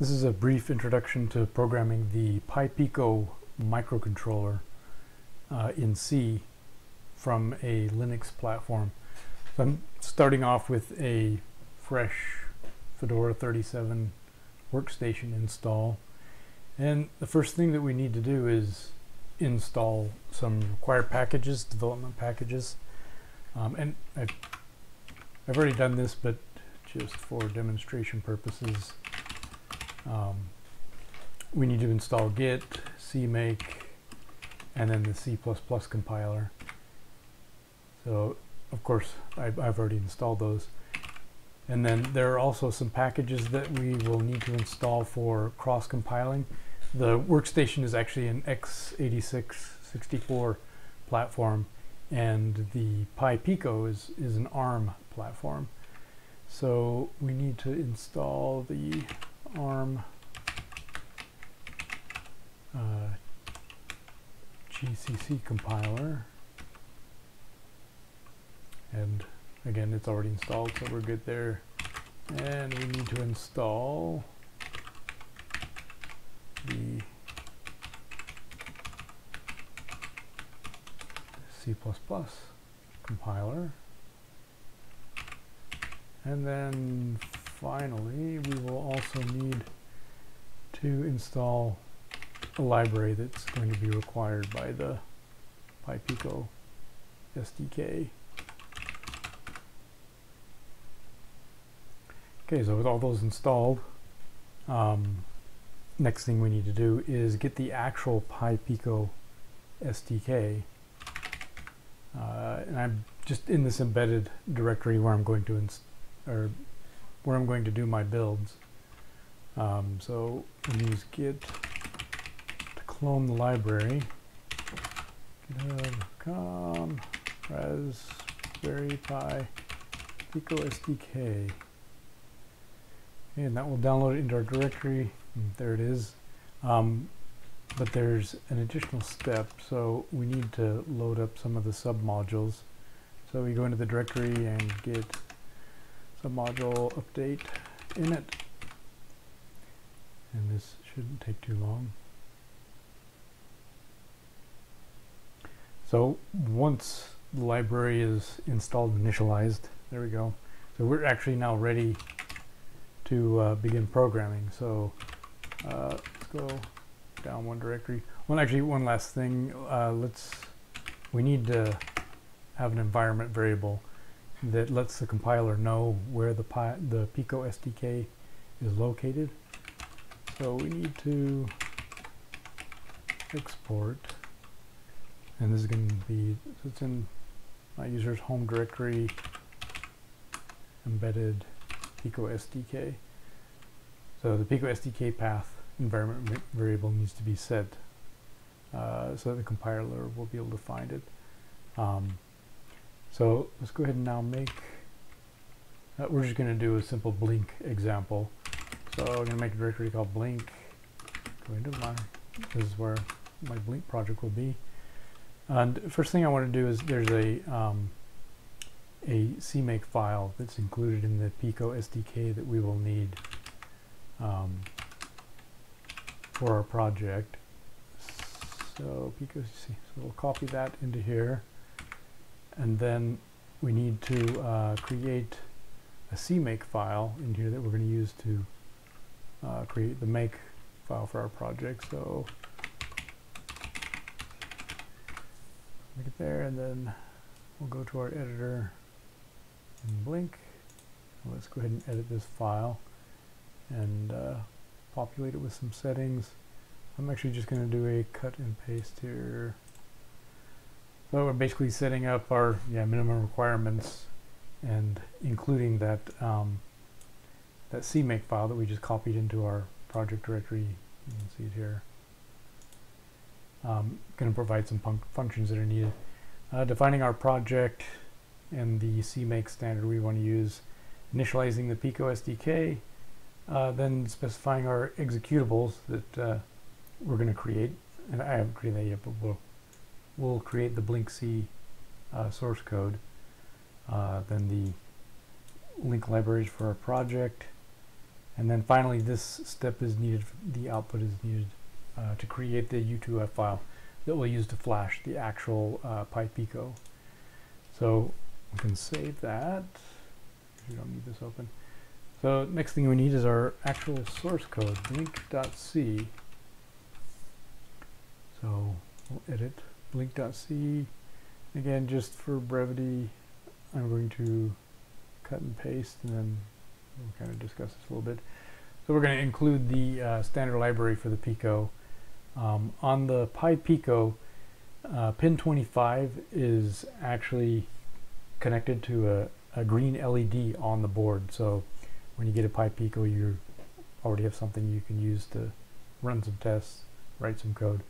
This is a brief introduction to programming the PiPico microcontroller uh, in C from a Linux platform. So I'm starting off with a fresh Fedora 37 workstation install. And the first thing that we need to do is install some required packages, development packages. Um, and I've, I've already done this, but just for demonstration purposes, um, we need to install git, cmake, and then the C++ compiler. So, of course, I've, I've already installed those. And then there are also some packages that we will need to install for cross-compiling. The workstation is actually an x86 64 platform, and the PiPico is, is an ARM platform. So we need to install the ARM uh, GCC compiler. And again, it's already installed, so we're good there. And we need to install the C++ compiler. And then finally, we will also need to install a library that's going to be required by the PiPico SDK. Okay, so with all those installed, um, next thing we need to do is get the actual PiPico SDK. Uh, and I'm just in this embedded directory where I'm going to or where I'm going to do my builds. Um, so use git to clone the library. github.com raspberry pi pico SDK. And that will download it into our directory. And there it is. Um, but there's an additional step, so we need to load up some of the submodules. So we go into the directory and get module update in it. And this shouldn't take too long. So once the library is installed and initialized, there we go. So we're actually now ready to uh, begin programming. So uh, let's go down one directory. Well, actually, one last thing. Uh, let's. We need to have an environment variable that lets the compiler know where the, Pi, the Pico SDK is located. So we need to export, and this is going to be, it's in my user's home directory, embedded Pico SDK. So the Pico SDK path environment variable needs to be set uh, so that the compiler will be able to find it. Um, so let's go ahead and now make, uh, we're just going to do a simple blink example. So I'm going to make a directory called blink, go into my, this is where my blink project will be. And first thing I want to do is there's a, um, a CMake file that's included in the Pico SDK that we will need um, for our project. So Pico, so we'll copy that into here and then we need to uh, create a CMake file in here that we're going to use to uh, create the make file for our project. So make it there, and then we'll go to our editor and blink. Let's go ahead and edit this file and uh, populate it with some settings. I'm actually just going to do a cut and paste here. So we're basically setting up our yeah, minimum requirements and including that um, that CMake file that we just copied into our project directory. You can see it here. Um, going to provide some functions that are needed. Uh, defining our project and the CMake standard we want to use. Initializing the Pico SDK. Uh, then specifying our executables that uh, we're going to create. And I haven't created that yet, but we'll we'll create the BlinkC uh, source code, uh, then the link libraries for our project, And then finally, this step is needed, the output is needed uh, to create the UF2 file that we'll use to flash the actual uh, Pi Pico. So we can save that. We don't need this open. So next thing we need is our actual source code, blink.c. So we'll edit blink.c. Again, just for brevity, I'm going to cut and paste and then we'll kind of discuss this a little bit. So we're going to include the uh, standard library for the Pico. Um, on the Pi Pico, uh, pin 25 is actually connected to a, a green LED on the board. So when you get a Pi Pico, you already have something you can use to run some tests, write some code.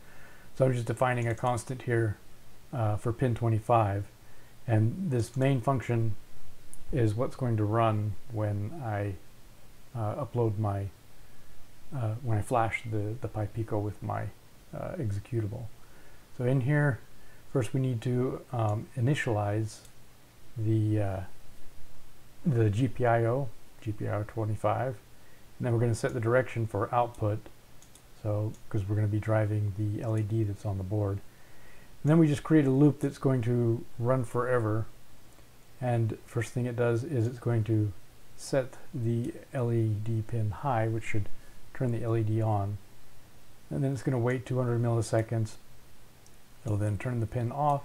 So I'm just defining a constant here uh, for pin 25. And this main function is what's going to run when I uh, upload my, uh, when I flash the, the Pi Pico with my uh, executable. So in here, first we need to um, initialize the, uh, the GPIO, GPIO 25, and then we're going to set the direction for output, so because we're going to be driving the LED that's on the board. And then we just create a loop that's going to run forever and first thing it does is it's going to set the LED pin high, which should turn the LED on. And then it's going to wait 200 milliseconds. It'll then turn the pin off,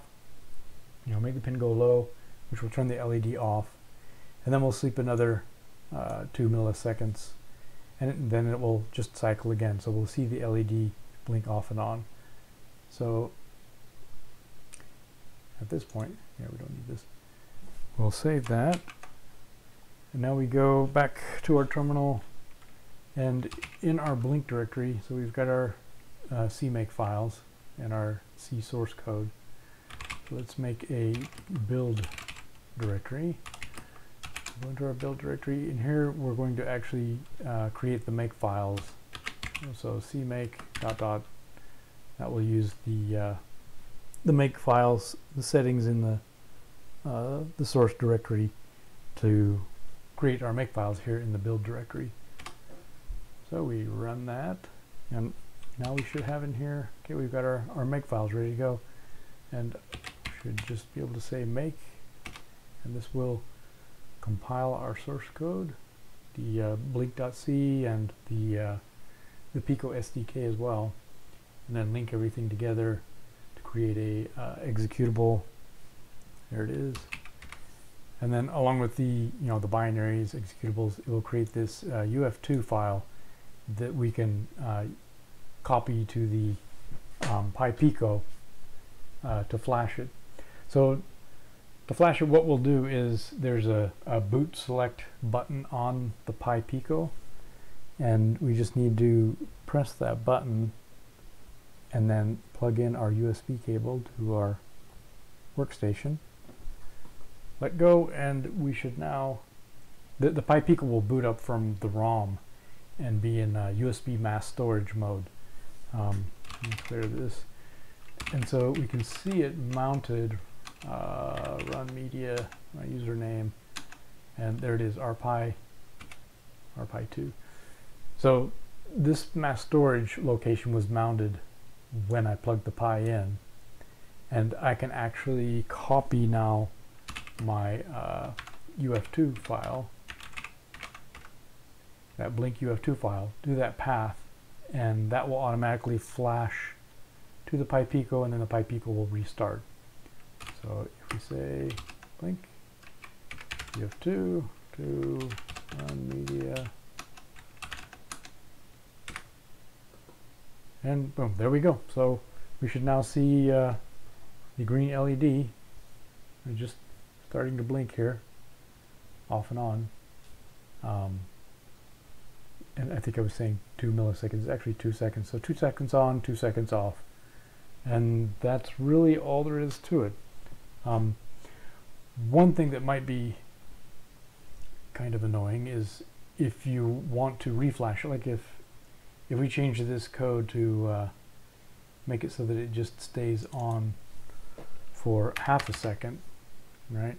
you know, make the pin go low, which will turn the LED off. And then we'll sleep another uh, two milliseconds. And then it will just cycle again. So we'll see the LED blink off and on. So at this point, yeah, we don't need this. We'll save that. And now we go back to our terminal and in our blink directory, so we've got our uh, CMake files and our C source code. So let's make a build directory. Go into our build directory. In here, we're going to actually uh, create the make files. So CMake dot dot. That will use the uh, the make files, the settings in the uh, the source directory to create our make files here in the build directory. So we run that and now we should have in here, okay, we've got our, our make files ready to go and should just be able to say make and this will compile our source code, the uh, blink.c and the, uh, the Pico SDK as well and then link everything together to create a uh, executable there it is. And then along with the, you know, the binaries, executables, it will create this uh, UF2 file that we can uh, copy to the um, Pi Pico uh, to flash it. So to flash it, what we'll do is there's a, a boot select button on the Pi Pico, and we just need to press that button and then plug in our USB cable to our workstation let go and we should now the, the Pi Pico will boot up from the ROM and be in uh, USB mass storage mode. Um, clear this. And so we can see it mounted, uh, run media, my username, and there it is, RPy, RPy2. So this mass storage location was mounted when I plugged the Pi in. And I can actually copy now my uh, UF2 file, that blink UF2 file, do that path, and that will automatically flash to the Pi Pico, and then the Pi Pico will restart. So if we say blink UF2 to run media, and boom, there we go. So we should now see uh, the green LED. We just starting to blink here, off and on. Um, and I think I was saying two milliseconds, actually two seconds. So two seconds on, two seconds off. And that's really all there is to it. Um, one thing that might be kind of annoying is if you want to reflash it, like if if we change this code to uh, make it so that it just stays on for half a second, right?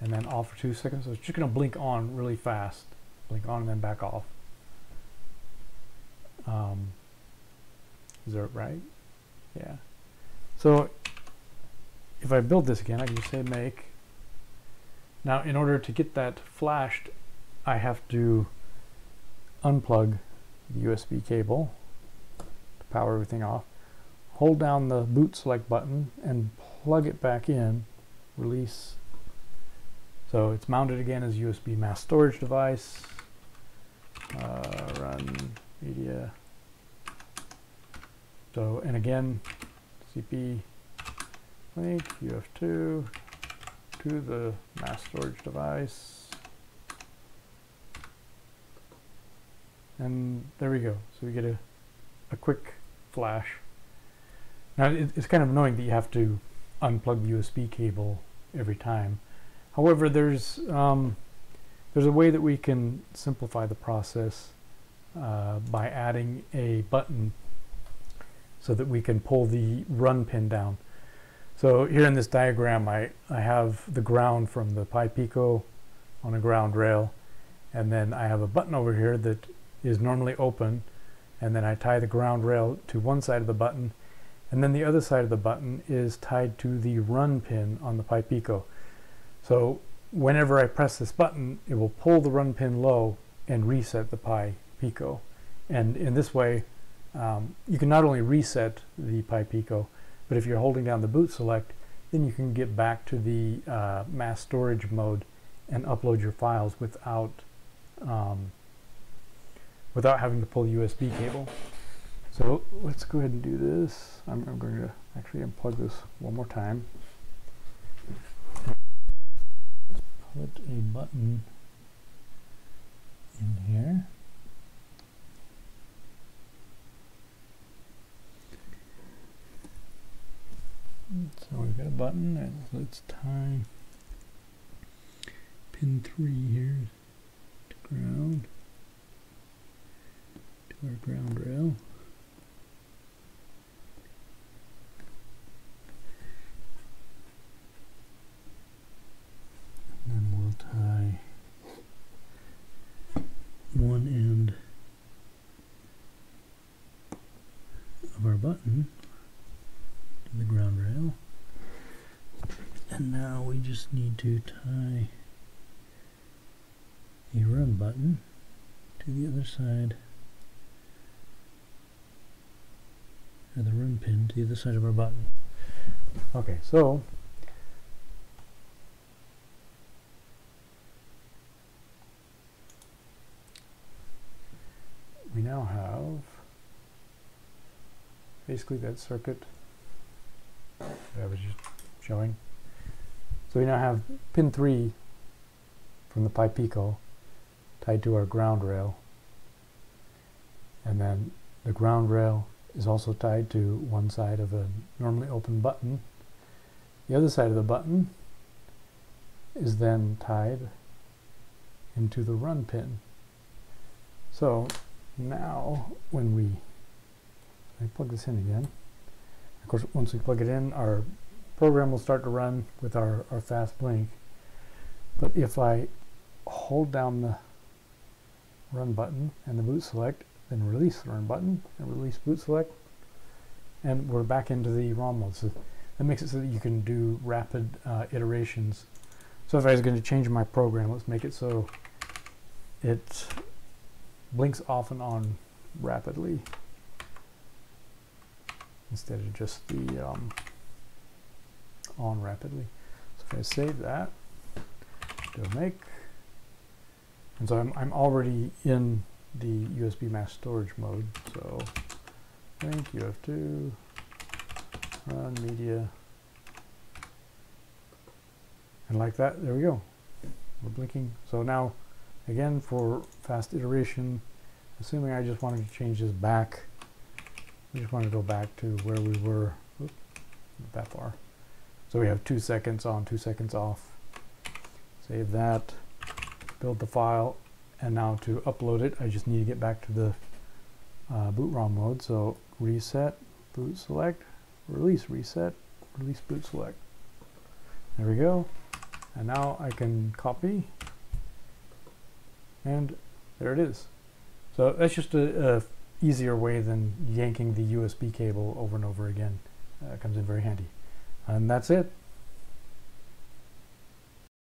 And then off for two seconds. So it's just to blink on really fast. blink on and then back off. Um, is that right? Yeah. So if I build this again, I can say make. Now, in order to get that flashed, I have to unplug the USB cable to power everything off. Hold down the boot select button and plug it back in. Release. So it's mounted again as USB mass storage device. Uh, run media. So, and again, CP link UF2 to the mass storage device. And there we go. So we get a, a quick flash. Now it, it's kind of annoying that you have to unplug the USB cable every time. However, there's um, there's a way that we can simplify the process uh, by adding a button so that we can pull the run pin down. So here in this diagram, I, I have the ground from the Pi Pico on a ground rail, and then I have a button over here that is normally open, and then I tie the ground rail to one side of the button, and then the other side of the button is tied to the run pin on the Pi Pico. So whenever I press this button, it will pull the run pin low and reset the Pi Pico. And in this way, um, you can not only reset the Pi Pico, but if you're holding down the boot select, then you can get back to the uh, mass storage mode and upload your files without um, without having to pull USB cable. So let's go ahead and do this. I'm, I'm going to actually unplug this one more time. Let's put a button in here. So we've got a button and let's tie pin 3 here to ground to our ground rail. And then we'll tie one end of our button to the ground rail. And now we just need to tie a run button to the other side or the run pin to the other side of our button. Okay, so we now have basically that circuit that I was just showing. So we now have pin 3 from the Pi Pico tied to our ground rail. And then the ground rail is also tied to one side of a normally open button. The other side of the button is then tied into the run pin. So now when we I plug this in again, of course once we plug it in our program will start to run with our, our fast blink. But if I hold down the run button and the boot select, then release the run button and release boot select, and we're back into the ROM mode. So that makes it so that you can do rapid uh, iterations. So if I was going to change my program, let's make it so it blinks off and on rapidly instead of just the um, on rapidly. So if I save that, do make, and so I'm, I'm already in the USB mass storage mode. So link UF2, run media, and like that, there we go. We're blinking. So now, again, for fast iteration, assuming I just wanted to change this back, we just want to go back to where we were, not that far. So we have two seconds on, two seconds off. Save that, build the file, and now to upload it, I just need to get back to the uh, boot ROM mode. So reset, boot select, release reset, release boot select. There we go. And now I can copy and there it is. So that's just a, a easier way than yanking the USB cable over and over again. Uh, comes in very handy. And that's it.